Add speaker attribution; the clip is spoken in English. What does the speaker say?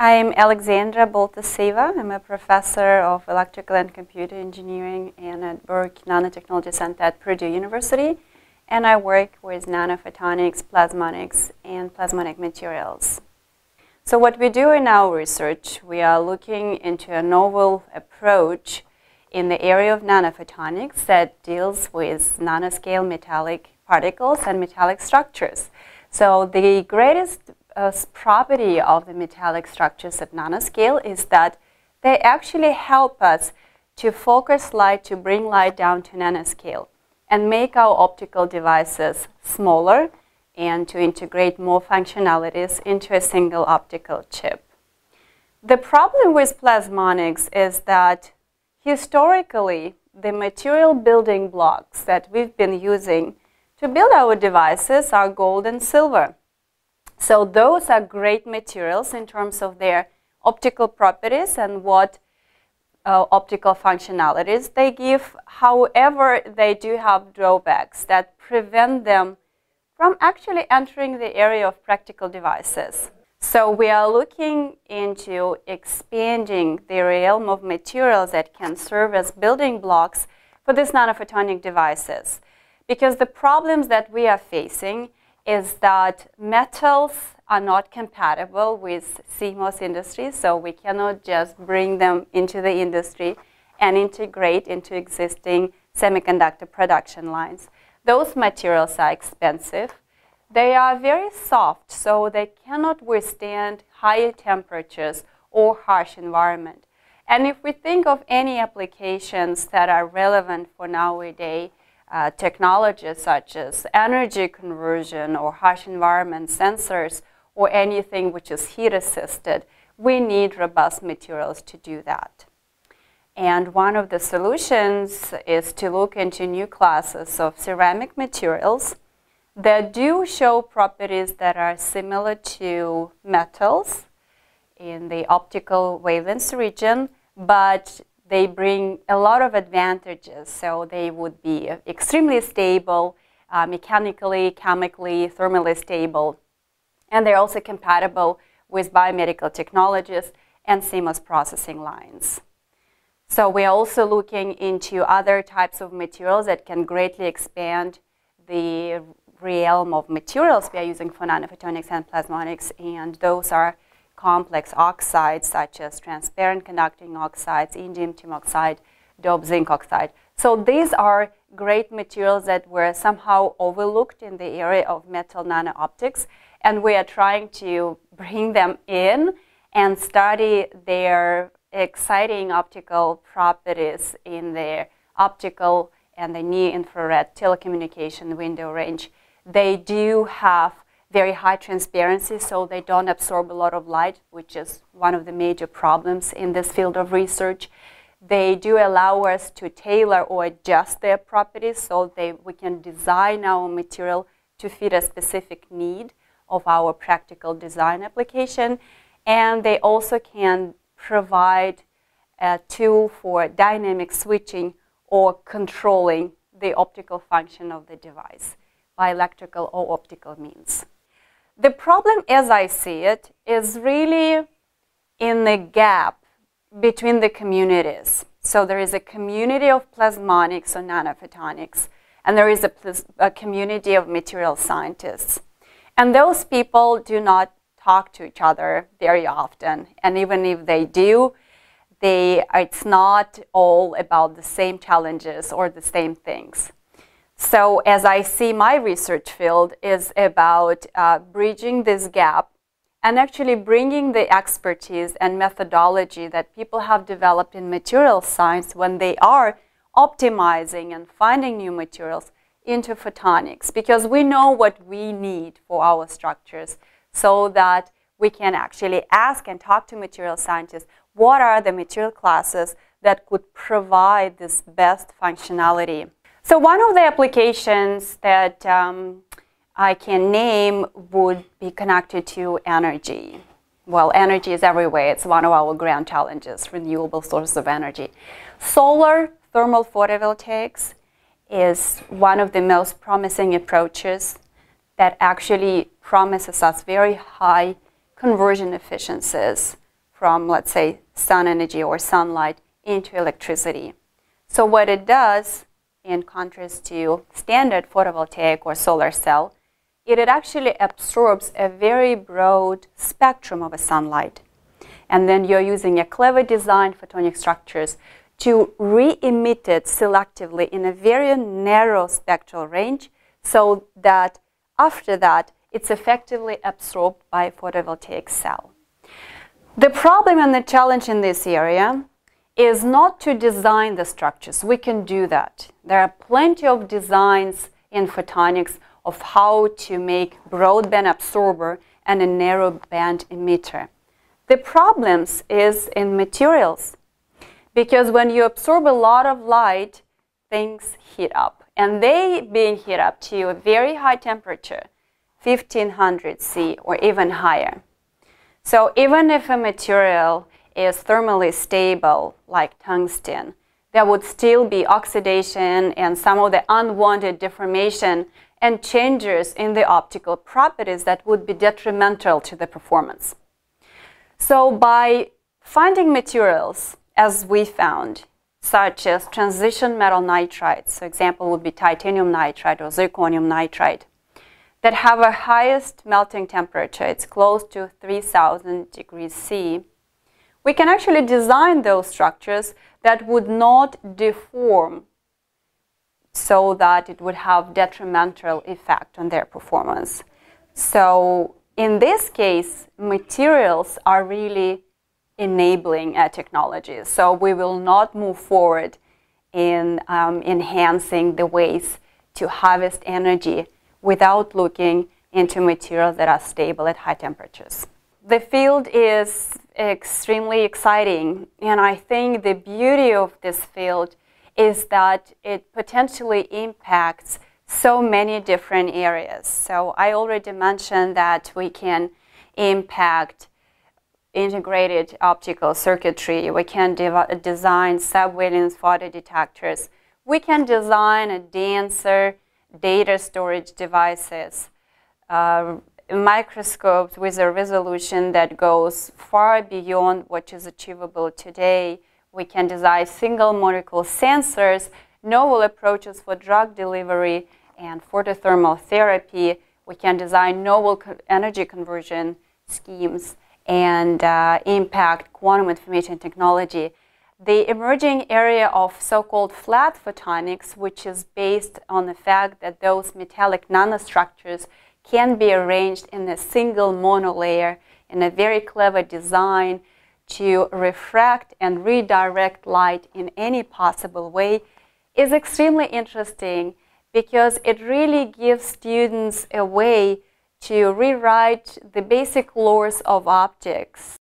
Speaker 1: I'm Alexandra Boltasseva. I'm a professor of electrical and computer engineering and at Birck Nanotechnology Center at Purdue University. And I work with nanophotonics, plasmonics, and plasmonic materials. So what we do in our research, we are looking into a novel approach in the area of nanophotonics that deals with nanoscale metallic particles and metallic structures. So the greatest uh, property of the metallic structures at nanoscale is that they actually help us to focus light, to bring light down to nanoscale and make our optical devices smaller and to integrate more functionalities into a single optical chip. The problem with plasmonics is that historically, the material building blocks that we've been using to build our devices are gold and silver. So those are great materials in terms of their optical properties and what uh, optical functionalities they give. However, they do have drawbacks that prevent them from actually entering the area of practical devices. So we are looking into expanding the realm of materials that can serve as building blocks for these nanophotonic devices. Because the problems that we are facing is that metals are not compatible with CMOS industry, so we cannot just bring them into the industry and integrate into existing semiconductor production lines. Those materials are expensive. They are very soft, so they cannot withstand higher temperatures or harsh environment. And if we think of any applications that are relevant for nowadays, uh, technologies such as energy conversion or harsh environment sensors or anything which is heat assisted, we need robust materials to do that. And one of the solutions is to look into new classes of ceramic materials that do show properties that are similar to metals in the optical wavelength region, but they bring a lot of advantages. So they would be extremely stable, uh, mechanically, chemically, thermally stable. And they're also compatible with biomedical technologies and CMOS processing lines. So we're also looking into other types of materials that can greatly expand the realm of materials we are using for nanophotonics and plasmonics, and those are complex oxides such as transparent conducting oxides, indium tin oxide, doped zinc oxide. So these are great materials that were somehow overlooked in the area of metal nano-optics, and we are trying to bring them in and study their exciting optical properties in their optical and the near infrared telecommunication window range. They do have very high transparency, so they don't absorb a lot of light, which is one of the major problems in this field of research. They do allow us to tailor or adjust their properties so they, we can design our material to fit a specific need of our practical design application. And they also can provide a tool for dynamic switching or controlling the optical function of the device by electrical or optical means. The problem, as I see it, is really in the gap between the communities. So there is a community of plasmonics or nanophotonics, and there is a, a community of material scientists. And those people do not talk to each other very often. And even if they do, they, it's not all about the same challenges or the same things. So as I see my research field is about uh, bridging this gap and actually bringing the expertise and methodology that people have developed in material science when they are optimizing and finding new materials into photonics. Because we know what we need for our structures so that we can actually ask and talk to material scientists what are the material classes that could provide this best functionality so one of the applications that um, I can name would be connected to energy. Well, energy is everywhere. It's one of our grand challenges, renewable sources of energy. Solar thermal photovoltaics is one of the most promising approaches that actually promises us very high conversion efficiencies from, let's say, sun energy or sunlight into electricity. So what it does, in contrast to standard photovoltaic or solar cell, it, it actually absorbs a very broad spectrum of a sunlight. And then you're using a clever design photonic structures to re-emit it selectively in a very narrow spectral range so that after that, it's effectively absorbed by photovoltaic cell. The problem and the challenge in this area is not to design the structures. We can do that. There are plenty of designs in photonics of how to make broadband absorber and a narrow band emitter. The problems is in materials because when you absorb a lot of light, things heat up. And they being heat up to a very high temperature, 1500 C or even higher. So even if a material is thermally stable, like tungsten, there would still be oxidation and some of the unwanted deformation and changes in the optical properties that would be detrimental to the performance. So by finding materials, as we found, such as transition metal nitrides, so example would be titanium nitride or zirconium nitride, that have a highest melting temperature, it's close to 3000 degrees C, we can actually design those structures that would not deform so that it would have detrimental effect on their performance. So in this case, materials are really enabling technologies. So we will not move forward in um, enhancing the ways to harvest energy without looking into materials that are stable at high temperatures. The field is extremely exciting, and I think the beauty of this field is that it potentially impacts so many different areas. So I already mentioned that we can impact integrated optical circuitry. We can de design subwavelength photodetectors. We can design a denser data storage devices, uh, microscopes with a resolution that goes far beyond what is achievable today we can design single molecule sensors, novel approaches for drug delivery and photothermal therapy. We can design novel energy conversion schemes and uh, impact quantum information technology. The emerging area of so-called flat photonics, which is based on the fact that those metallic nanostructures can be arranged in a single monolayer in a very clever design to refract and redirect light in any possible way is extremely interesting because it really gives students a way to rewrite the basic laws of optics